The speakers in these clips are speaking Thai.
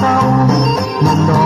难道？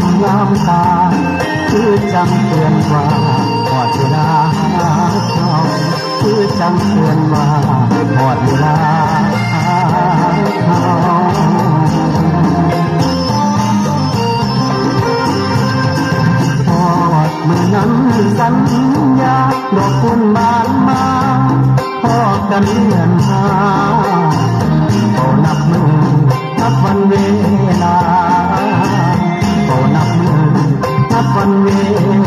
ำน้ำตาคือจังเตือนว่าหอดเวลาจองคือจังเตือนว่าหอดเวลาหอดมือนั้นสัญญาดอกคุณบานมาพอกันเลื่อนมา on you.